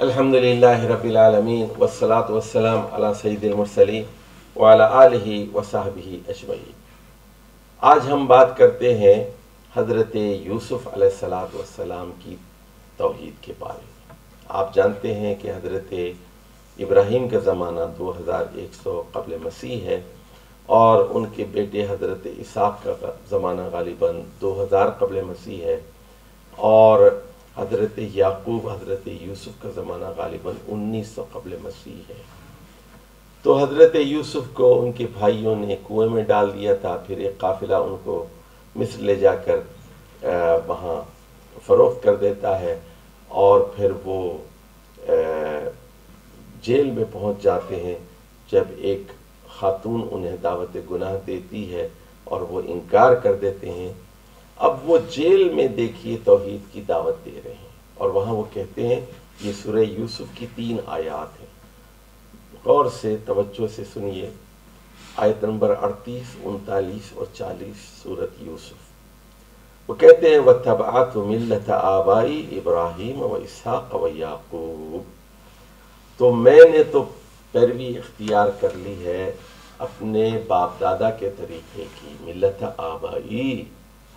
الحمد للہ رب العالمین والصلاة والسلام علی سید المرسلین وعلی آلہ وصحبہ اجمعین۔ آج ہم بات کرتے ہیں حضرت یوسف علیہ السلام والسلام کی توحید کے بارے میں۔ آپ جانتے ہیں کہ حضرت ابراہیم کا زمانہ دو ہزار ایک سو قبل مسیح ہے اور ان کے بیٹے حضرت اسحاق کا زمانہ غالباً دو ہزار قبل مسیح ہے اور حضرت یعقوب، حضرت یوسف کا زمانہ غالباً انیس سو قبل مسیح ہے۔ تو حضرت یوسف کو ان کے بھائیوں نے کنویں میں ڈال دیا تھا، پھر ایک قافلہ ان کو مصر لے جا کر وہاں فروخت کر دیتا ہے اور پھر وہ جیل میں پہنچ جاتے ہیں جب ایک خاتون انہیں دعوت گناہ دیتی ہے اور وہ انکار کر دیتے ہیں اب وہ جیل میں دیکھیے توحید کی دعوت دے رہے ہیں۔ اور وہاں وہ کہتے ہیں، یہ سورہ یوسف کی تین آیات ہیں۔ غور سے، توجہ سے سنیے۔ آیت نمبر اڑتیس، انتالیس اور چالیس، سورت یوسف۔ وہ کہتے ہیں وَتَّبْعَتُ مِلَّةَ آبائی ابراہیم و اسحاق و یعقوب تو میں نے تو پیروی اختیار کر لی ہے اپنے باپ دادا کے طریقے کی۔ ملت آبائی۔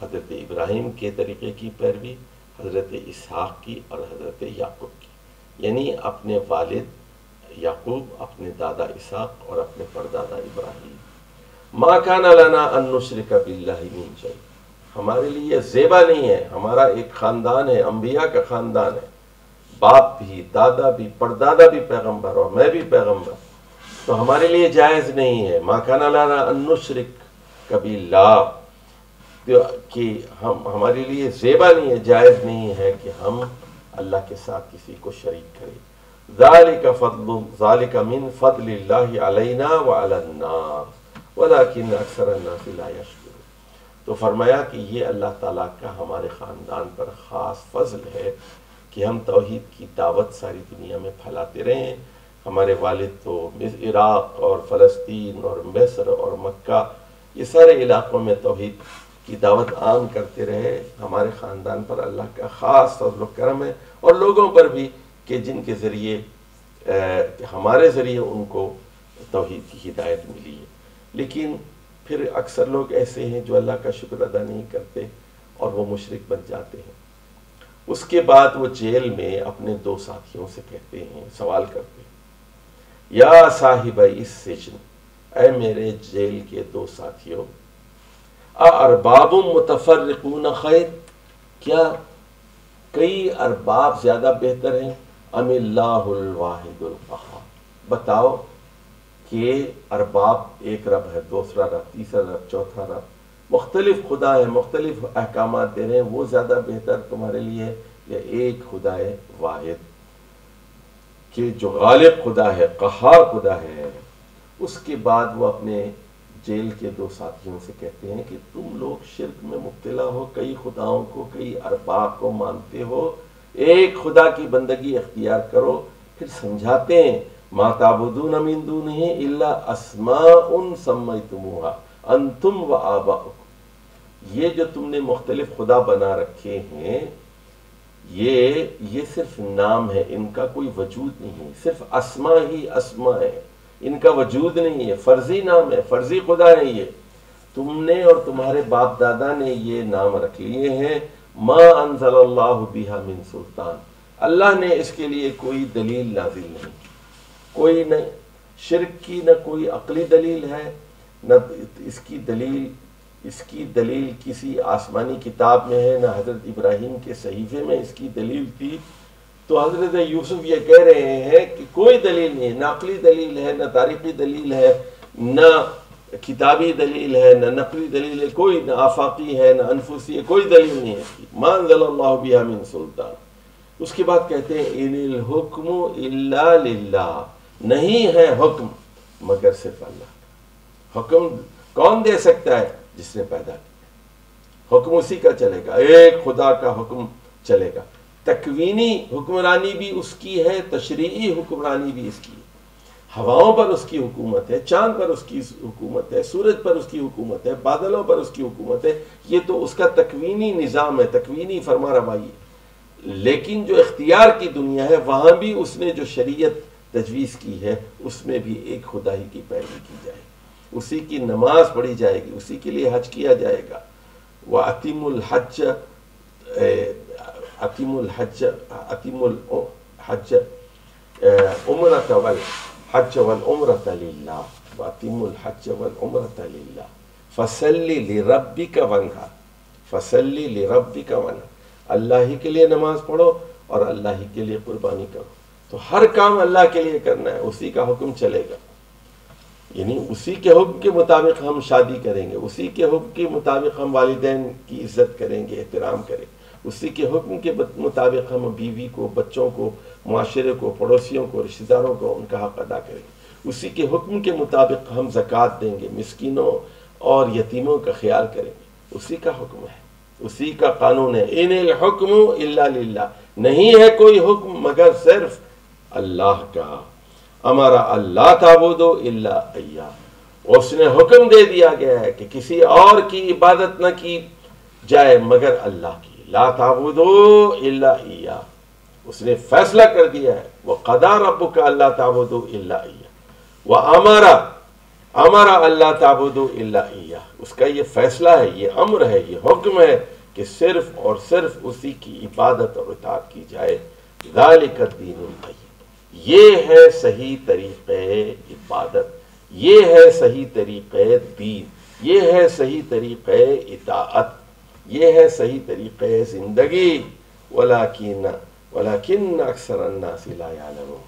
حضرت ابراہیم کے طریقے کی پیروی، حضرت اسحاق کی اور حضرت یعقوب کی۔ یعنی اپنے والد یعقوب، اپنے دادا اسحاق اور اپنے پردادا ابراہیم۔ ما کان لنا ان نشرک باللہ من شیء۔ ہمارے لیے زیبا نہیں ہے، ہمارا ایک خاندان ہے، انبیاء کا خاندان ہے۔ باپ بھی، دادا بھی، پردادا بھی پیغمبر اور میں بھی پیغمبر۔ تو ہمارے لیے جائز نہیں ہے۔ ما کان لنا ان نشرک کبھی کہ ہم، ہمارے لیے زیبا نہیں ہے، جائز نہیں ہے کہ ہم اللہ کے ساتھ کسی کو شریک کریں۔ ذالک فضل، ذالک من فضل اللہ علینا وعلی الناس، ولیکن اکثر الناس لا یشکر تو فرمایا کہ یہ اللہ تعالیٰ کا ہمارے خاندان پر خاص فضل ہے کہ ہم توحید کی دعوت ساری دنیا میں پھیلاتے رہے ہیں ہمارے والد تو عراق اور فلسطین اور مصر اور مکہ، یہ سارے علاقوں میں توحید کی دعوت عام کرتے رہے، ہمارے خاندان پر اللہ کا خاص فضل و کرم ہے اور لوگوں پر بھی کہ جن کے ذریعے ہمارے ذریعے ان کو توحید کی ہدایت ملی ہے۔ لیکن پھر اکثر لوگ ایسے ہیں جو اللہ کا شکر ادا نہیں کرتے اور وہ مشرق بن جاتے ہیں۔ اس کے بعد وہ جیل میں اپنے دو ساتھیوں سے کہتے ہیں، سوال کرتے ہیں، یا صاحب اس سجن، اے میرے جیل کے دو ساتھیوں ارباب متفرقون خیر کیا کئی ارباب زیادہ بہتر ہیں؟ ام اللہ الواحد القہار۔ بتاؤ کہ ارباب ایک رب ہے، دوسرا رب، تیسرا رب، چوتھا رب۔ مختلف خدا ہے مختلف احکامات دے رہے ہیں، وہ زیادہ بہتر تمہارے لیے یا ایک خدا ہے واحد؟ کہ جو غالب خدا ہے، قہار خدا ہے، اس کے بعد وہ اپنے جیل کے دو ساتھیوں سے کہتے ہیں کہ تم لوگ شرک میں مبتلا ہو، کئی خداؤں کو، کئی ارباب کو مانتے ہو۔ ایک خدا کی بندگی اختیار کرو، پھر سمجھاتے ہیں۔ ما تعبدون من دونه الا اسماء سميتموها انتم وآباؤكم یہ جو تم نے مختلف خدا بنا رکھے ہیں، یہ یہ صرف نام ہے، ان کا کوئی وجود نہیں ہے۔ صرف اسما ہی اسما ہے۔ ان کا وجود نہیں ہے، فرضی نام ہے، فرضی خدا ہے یہ۔ تم نے اور تمہارے باپ دادا نے یہ نام رکھ لیے ہیں۔ ما انزل اللہ بها من سلطان۔ اللہ نے اس کے لیے کوئی دلیل نازل نہیں۔ کوئی نہ شرک کی نہ کوئی عقلی دلیل ہے، نہ اس کی دلیل، اس کی دلیل کسی آسمانی کتاب میں ہے، نہ حضرت ابراہیم کے صحیفے میں اس کی دلیل تھی۔ تو حضرت یوسف یہ کہہ رہے ہیں کہ کوئی دلیل نہیں ہے، نہ عقلی دلیل ہے، نہ تاریخی دلیل ہے، نہ کتابی دلیل ہے، نہ نقلی دلیل ہے، کوئی نہ آفاقی ہے، نہ انفسی ہے، کوئی دلیل نہیں ہے۔ مان ضل اللہ بیا من سلطان۔ اس کے بعد کہتے ہیں، ان الحکم الا للہ نہیں ہے حکم مگر صرف اللہ۔ حکم کون دے سکتا ہے جس نے پیدا کیا؟ حکم اسی کا چلے گا۔ ایک خدا کا حکم چلے گا۔ تکوینی حکمرانی بھی اس کی ہے، تشریعی حکمرانی بھی اس کی ہے۔ ہواؤں پر اس کی حکومت ہے، چاند پر اس کی حکومت ہے، سورج پر اس کی حکومت ہے، بادلوں پر اس کی حکومت ہے۔ یہ تو اس کا تکوینی نظام ہے، تکوینی فرما روائی ہے۔ لیکن جو اختیار کی دنیا ہے، وہاں بھی اس نے جو شریعت تجویز کی ہے، اس میں بھی ایک خدائی کی پیروی کی جائے اسی کی نماز پڑھی جائے گی، اسی کے لیے حج کیا جائے گا۔ وہ عتیم الحج عتیم الحج عتیم الحج عمرت والحج والعمرت للہ وعتیم الحج والعمرت للہ فصلی لربک ونہا فصلی لربک ونہا اللہ ہی کے لیے نماز پڑھو اور اللہ ہی کے لیے قربانی کرو تو ہر کام اللہ کے لیے کرنا ہے اسی کا حکم چلے گا یعنی اسی کے حکم کے مطابق ہم شادی کریں گے اسی کے حکم کے مطابق ہم والدین کی عزت کریں گے احترام کریں گے اسی کے حکم کے مطابق ہم بیوی کو، بچوں کو، معاشرے کو، پڑوسیوں کو، رشتہ داروں کو ان کا حق ادا کریں۔ گے اسی کے حکم کے مطابق ہم زکوٰۃ دیں گے، مسکینوں اور یتیموں کا خیال کریں گے۔ اسی کا حکم ہے۔ اسی کا قانون ہے۔ ان الحکم الا للہ۔ نہیں ہے کوئی حکم مگر صرف اللہ کا۔ ہمارا اللہ تعبدو الا ایا اس نے حکم دے دیا گیا ہے کہ کسی اور کی عبادت نہ کی جائے مگر اللہ کی۔ لا تعبدو الا ایا اس نے فیصلہ کر دیا ہے وہ قدا رب کا اللہ تعبدو الا ایا وہ ہمارا ہمارا اللہ تعبد اللہ اس کا یہ فیصلہ ہے، یہ امر ہے، یہ حکم ہے کہ صرف اور صرف اسی کی عبادت اور اطاعت کی جائے۔ ذالک الدین القیم۔ یہ ہے صحیح طریقے عبادت۔ یہ ہے صحیح طریقے دین۔ یہ ہے صحیح طریقے اطاعت۔ یہ ہے صحیح طریقے زندگی، ولیکن ولیکن اکثر الناس لا يعلمون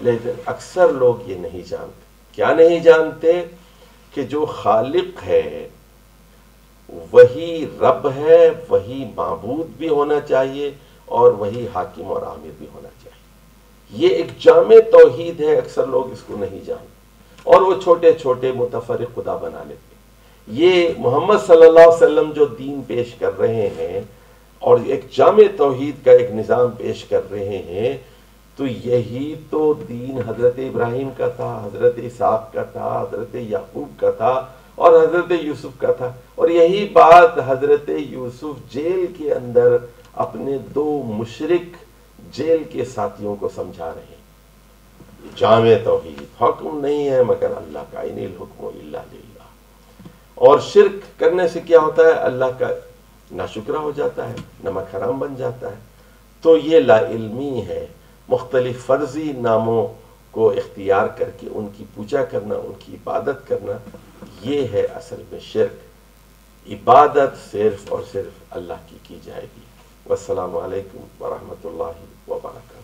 لیکن اکثر لوگ یہ نہیں جانتے۔ کیا نہیں جانتے؟ کہ جو خالق ہے، وہی رب ہے، وہی معبود بھی ہونا چاہیے اور وہی حاکم اور عامر بھی ہونا چاہیے۔ یہ ایک جامع توحید ہے، اکثر لوگ اس کو نہیں جانتے۔ اور وہ چھوٹے چھوٹے متفرق خدا بنا لیتے۔ یہ محمد صلی اللہ علیہ وسلم جو دین پیش کر رہے ہیں اور ایک جامع توحید کا ایک نظام پیش کر رہے ہیں، تو یہی تو دین حضرت ابراہیم کا تھا، حضرت اسحاق کا تھا، حضرت یعقوب کا تھا اور حضرت یوسف کا تھا۔ اور یہی بات حضرت یوسف جیل کے اندر اپنے دو مشرق جیل کے ساتھیوں کو سمجھا رہے ہیں۔ جامع توحید، حکم نہیں ہے مگر اللہ کا الحکم اللہ اور شرک کرنے سے کیا ہوتا ہے؟ اللہ کا ناشکرہ ہو جاتا ہے، نمک حرام بن جاتا ہے۔ تو یہ لا علمی ہے، مختلف فرضی ناموں کو اختیار کر کے ان کی پوجا کرنا، ان کی عبادت کرنا، یہ ہے اصل میں شرک۔ عبادت صرف اور صرف اللہ کی کی جائے گی۔ والسلام علیکم ورحمۃ اللہ وبرکاتہ۔